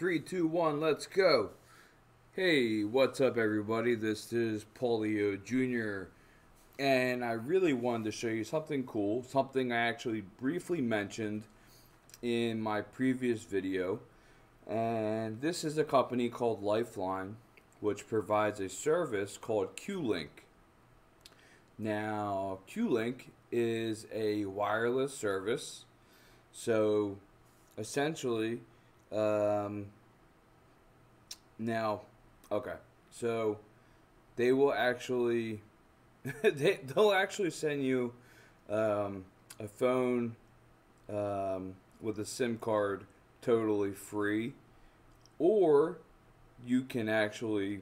Three, two, one, let's go. Hey, what's up, everybody? This is Paulio Jr. And I really wanted to show you something cool, something I actually briefly mentioned in my previous video. And this is a company called Lifeline, which provides a service called Q-Link. Now, Q-Link is a wireless service. So, essentially, um, now, okay, so they will actually they they'll actually send you um, a phone um, with a SIM card totally free, or you can actually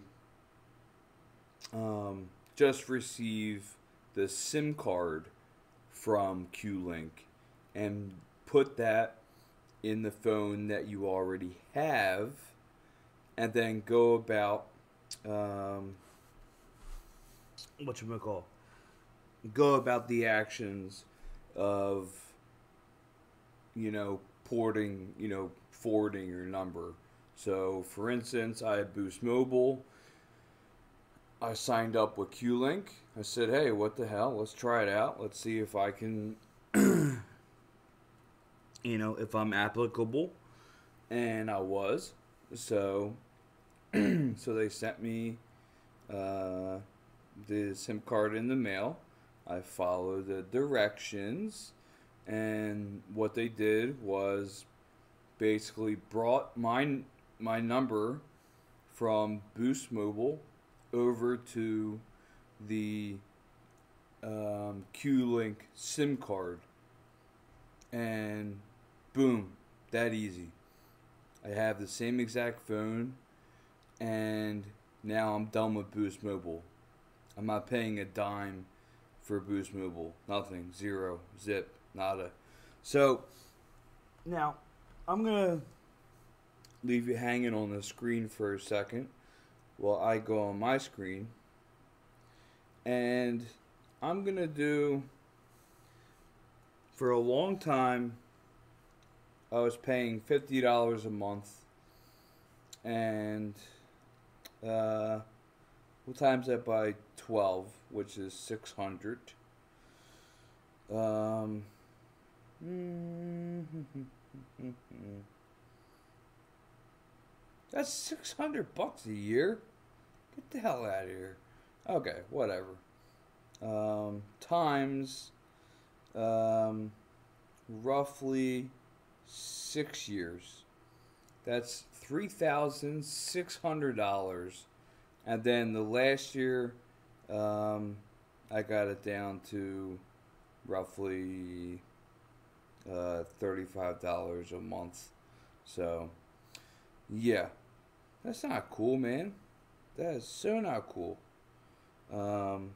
um, just receive the SIM card from Q-Link and put that in the phone that you already have and then go about um, what you call go about the actions of you know porting you know forwarding your number. So for instance i had boost mobile. I signed up with q-link i said hey what the hell? Let's try it out. Let's see if i can you know, if I'm applicable, and I was. So, so they sent me uh, the SIM card in the mail. I followed the directions, and what they did was basically brought my my number from Boost Mobile over to the um, Q-Link SIM card, and Boom. That easy. I have the same exact phone, and now I'm done with Boost Mobile. I'm not paying a dime for Boost Mobile. Nothing. Zero. Zip. Nada. So, now, I'm to leave you hanging on the screen for a second while I go on my screen. And I'm to do, for a long time, I was paying fifty dollars a month, and uh, times that by twelve, which is six hundred. Um, that's six hundred bucks a year. Get the hell out of here. Okay, whatever. Um, times um, roughly six years. That's three thousand six hundred dollars, and then the last year, um, I got it down to roughly uh, thirty-five dollars a month. So, yeah, that's not cool, man. That is so not cool. Um,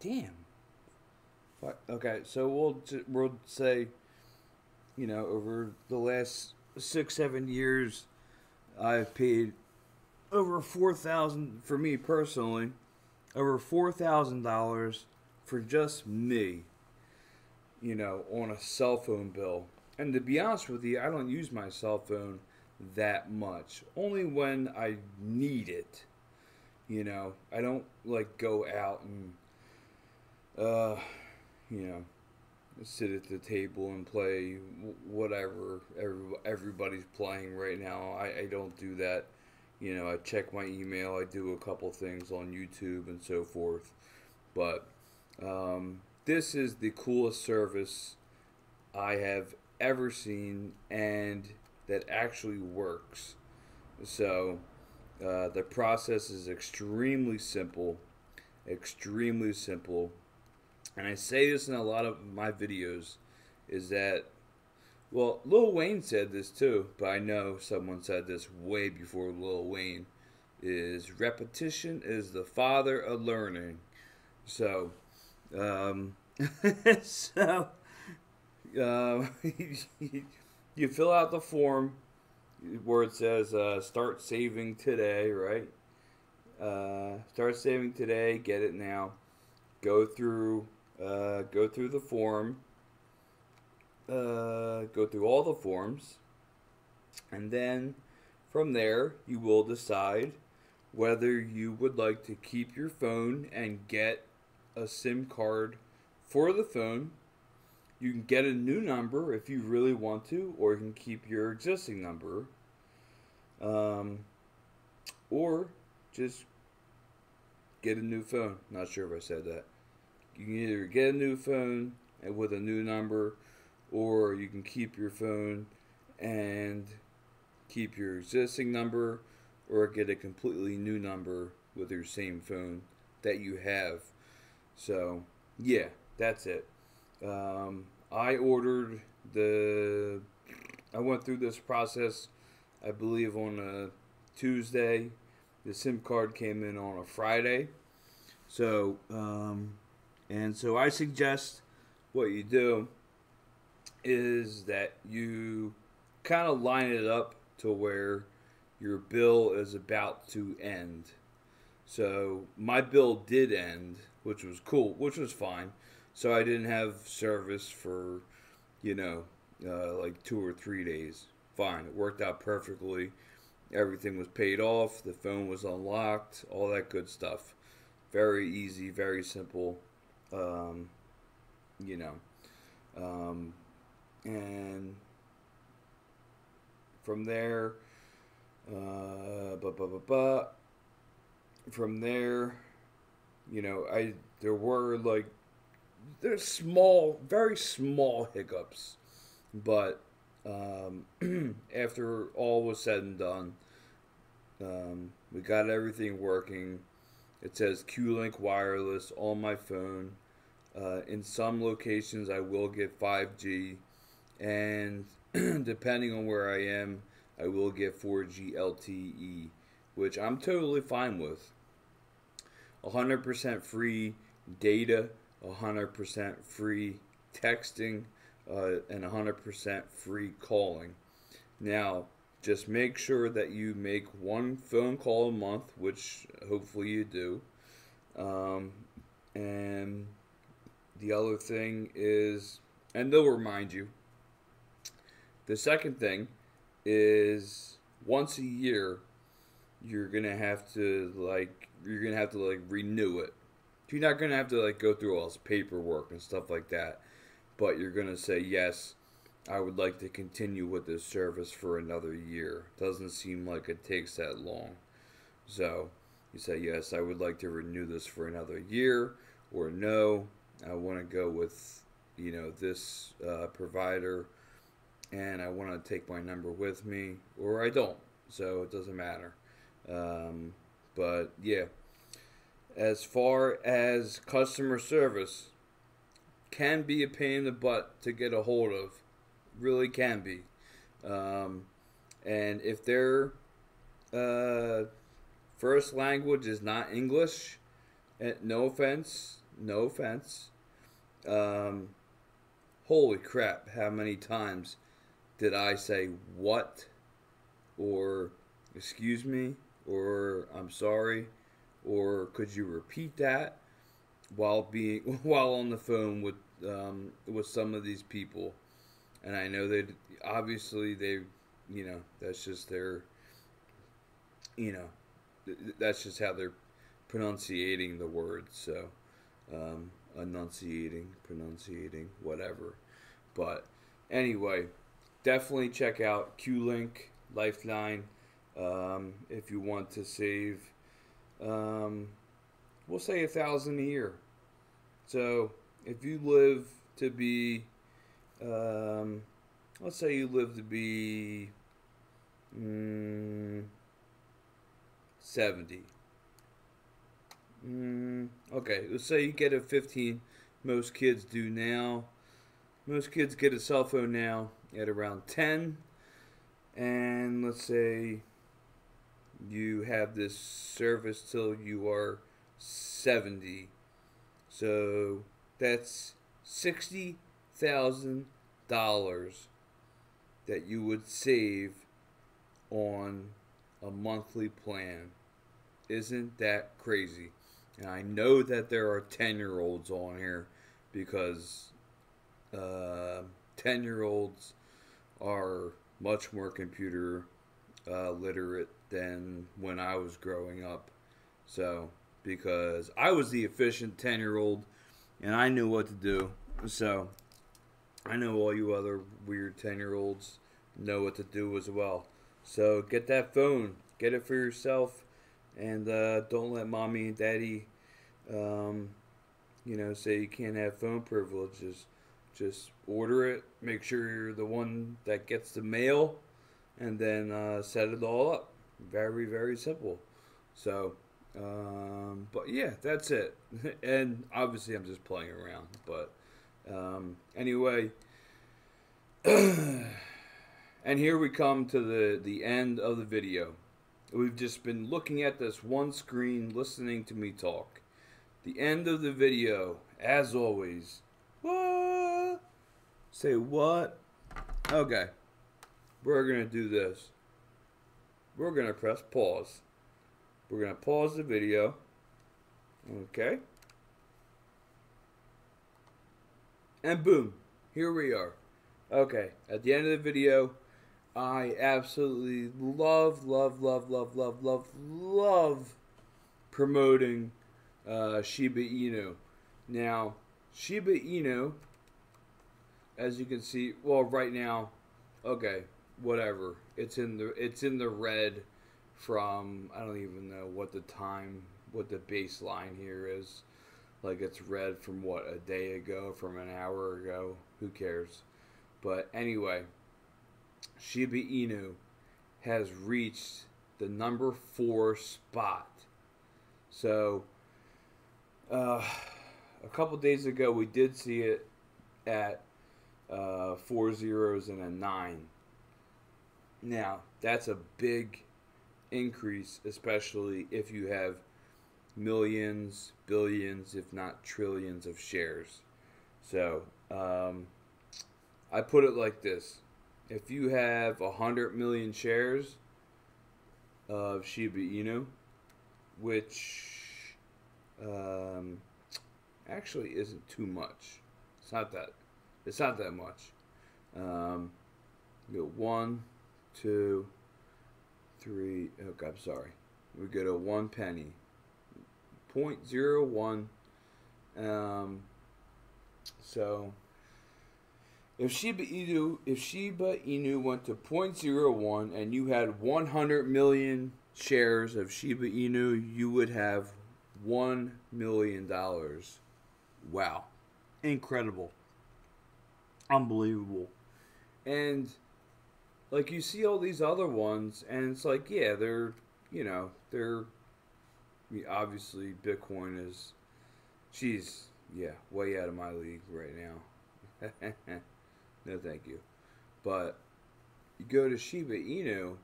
damn. Okay, so we'll we'll say you know, over the last six, seven years, I've paid over four thousand for me personally, over four thousand dollars for just me. You know, on a cell phone bill. And to be honest with you, I don't use my cell phone that much. Only when I need it. You know, I don't like go out and uh you know sit at the table and play whatever everybody's playing right now. I, I don't do that. You know, I check my email, I do a couple things on YouTube and so forth. But um, this is the coolest service I have ever seen and that actually works. So uh, the process is extremely simple, extremely simple and I say this in a lot of my videos, is that, well, Lil Wayne said this too, but I know someone said this way before Lil Wayne, is repetition is the father of learning. So, um, so, uh, you fill out the form where it says uh, start saving today, right? Uh, start saving today, get it now. Go through uh, go through the form, uh, go through all the forms, And then from there, you will decide whether you would like to keep your phone and get a SIM card for the phone. You can get a new number if you really want to, or you can keep your existing number. Um, or just get a new phone. Not sure if I said that. You can either get a new phone with a new number, or you can keep your phone and keep your existing number, or get a completely new number with your same phone that you have. So, yeah, that's it. Um, I ordered the. I went through this process, I believe, on a Tuesday. The SIM card came in on a Friday. So, um, and so I suggest what you do is that you kind of line it up to where your bill is about to end. So my bill did end, which was cool, which was fine. So I didn't have service for, you know, uh, like two or three days. Fine, it worked out perfectly. Everything was paid off. The phone was unlocked. All that good stuff. Very easy, very simple. Um, you know, um, and from there, uh, but but but from there, you know, I there were like there's small, very small hiccups, but um, after all was said and done, um, we got everything working. It says Q-Link wireless on my phone. Uh, in some locations, I will get 5G, and depending on where I am, I will get 4G LTE, which I'm totally fine with. 100% free data, 100% free texting, uh, and 100% free calling. Now, just make sure that you make one phone call a month, which hopefully you do. Um, and the other thing is, and they'll remind you. The second thing is once a year, you're gonna have to like you're gonna have to like renew it. You're not gonna have to like go through all this paperwork and stuff like that, but you're gonna say yes. I would like to continue with this service for another year. Doesn't seem like it takes that long. So you say yes, I would like to renew this for another year, or no, I want to go with you know this uh, provider, and I want to take my number with me, or I don't. So it doesn't matter. Um, but yeah, as far as customer service, can be a pain in the butt to get a hold of. Really can be. Um, and if their uh, first language is not English, eh, no offense, no offense. Um, holy crap, how many times did I say what? Or excuse me? Or I'm sorry? Or could you repeat that? While being while on the phone with um, with some of these people. And I know that obviously they you know that's just their you know that's just how they're pronunciating the words so um, enunciating, pronunciating, whatever. But anyway, definitely check out Q-Link Lifeline um, if you want to save. Um, we'll say a thousand a year. So if you live to be, um, let's say you live to be mm, 70 Mm, okay, let's say you get a 15. Most kids do now. Most kids get a cell phone now at around 10. And let's say you have this service till you are 70. So that's $60,000 that you would save on a monthly plan. Isn't that crazy? And I know that there are 10 year olds on here because 10 uh, year olds are much more computer uh, literate than when I was growing up. So, because I was the efficient 10 year old and I knew what to do. So, I know all you other weird 10 year olds know what to do as well. So, get that phone, get it for yourself, and uh, don't let mommy and daddy, um, you know, say you can't have phone privileges. Just order it, make sure you're the one that gets the mail, and then uh, set it all up. Very, very simple. So, um, but yeah, that's it. and obviously, I'm just playing around. But um, anyway, and here we come to the the end of the video. We've just been looking at this one screen, listening to me talk. The end of the video, as always. What? Say what? Okay. We're gonna do this we're going to press pause. We're going to pause the video. Okay. And boom, here we are. Okay, at the end of the video, I absolutely love, love, love, love, love, love, love promoting uh, Shiba Inu. Now, Shiba Inu, as you can see, well, right now, okay, whatever. It's in the it's in the red from I don't even know what the time what the baseline here is. Like it's red from what a day ago, from an hour ago. Who cares? But anyway, Shiba Inu has reached the number four spot. So, uh, a couple days ago, we did see it at uh, four zeros and a nine. Now, that's a big increase, especially if you have millions, billions, if not trillions of shares. So, um, I put it like this if you have a 100 million shares of Shiba Inu, which um, actually isn't too much. It's not that. It's not that much. Um, you got one, two, three. Okay, I'm sorry. We go to one penny. Point zero one. Um, so if Shiba Inu if Shiba Inu went to 0.01 and you had 100 million shares of Shiba Inu, you would have one million dollars. Wow, incredible, unbelievable, and like you see all these other ones, and it's like, yeah, they're, you know, they're, obviously Bitcoin is, she's, yeah, way out of my league right now. no, thank you. But you go to Shiba Inu,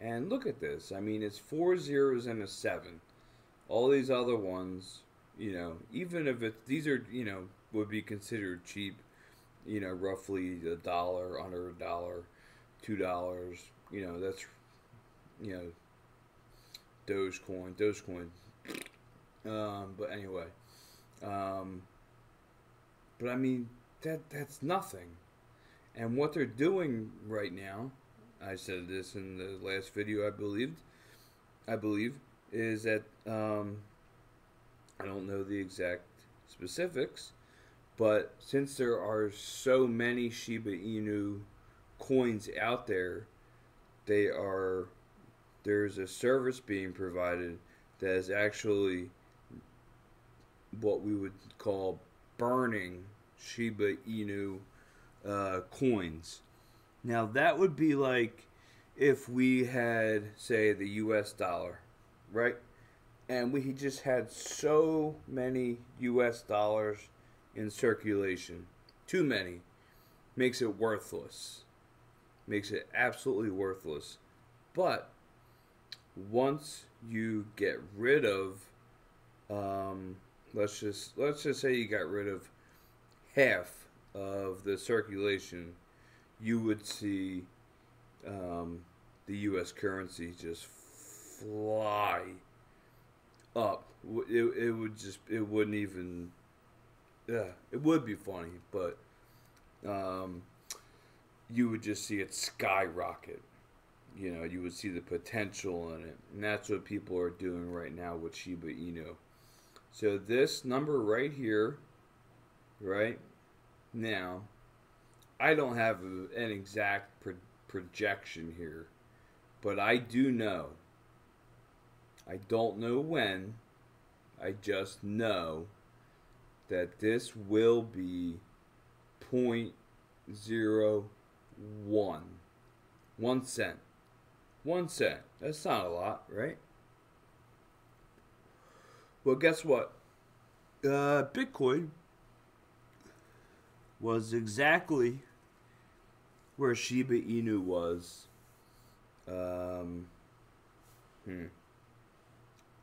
and look at this. I mean, it's four zeros and a seven. All these other ones, you know, even if it's these are, you know, would be considered cheap, you know, roughly a dollar, under a dollar two dollars. You know, that's you know Dogecoin, Dogecoin. Um, but anyway, um, but I mean that that's nothing. And what they're doing right now, I said this in the last video, I believed, I believe, is that um, I don't know the exact specifics, but since there are so many Shiba Inu coins out there, they are there's a service being provided that is actually what we would call burning Shiba Inu uh, coins. Now that would be like if we had, say, the U.S. dollar, right? And we just had so many U.S. dollars in circulation, too many, makes it worthless makes it absolutely worthless. But once you get rid of, um, let's just let's just say you got rid of half of the circulation, you would see um, the U.S. currency just fly up. It, it would just it wouldn't even yeah it would be funny, but um, you would just see it skyrocket. You know, you would see the potential in it. And that's what people are doing right now with Shiba Inu. So this number right here, right now, I don't have an exact pro- projection here, but I do know. I don't know when. I just know that this will be point zero one. One cent. One cent. That's not a lot, right? Well, guess what? Uh, Bitcoin was exactly where Shiba Inu was. Um, hmm.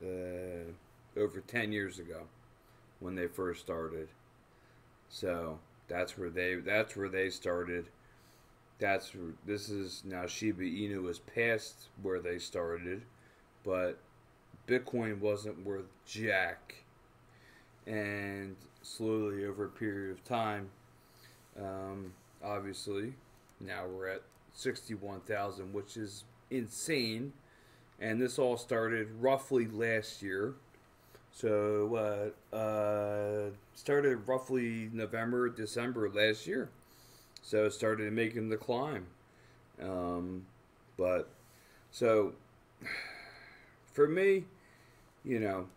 Uh, over 10 years ago when they first started. So that's where they that's where they started. That's this is now Shiba Inu is past where they started, but Bitcoin wasn't worth jack. And slowly over a period of time, um, obviously, now we're at 61,000, which is insane. And this all started roughly last year. So, uh, uh, started roughly November, December last year. So, started making the climb. Um, but, so, for me, you know,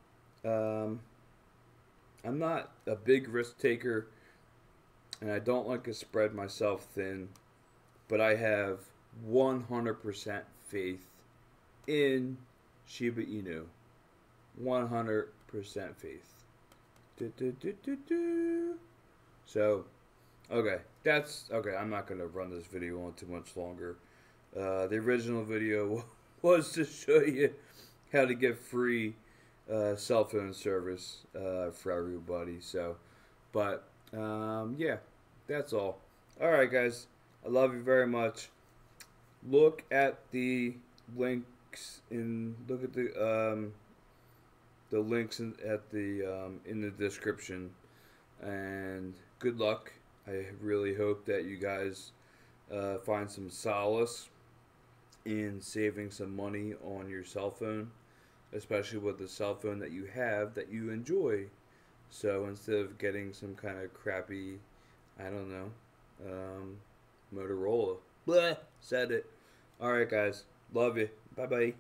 um, I'm not a big risk taker and I don't like to spread myself thin, but I have 100% faith in Shiba Inu. 100% faith. So, okay, that's okay. I'm not going to run this video on too much longer. Uh, the original video was to show you how to get free uh, cell phone service uh, for everybody. So, but um, yeah, that's all. All right, guys. I love you very much. Look at the links in look at the um, the links in, at the um, in the description, and good luck. I really hope that you guys uh, find some solace in saving some money on your cell phone especially with the cell phone that you have that you enjoy. So instead of getting some kind of crappy, I don't know, um, Motorola, blah, said it. All right, guys, love you. Bye bye.